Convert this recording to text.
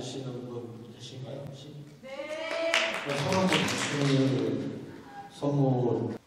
받으시는 분 계신가요? 혹시? 네. 손 한번 주시는 선물